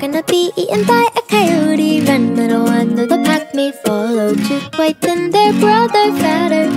gonna be eaten by a coyote. Run, little one, though the pack may follow. Two white and their brother fatter.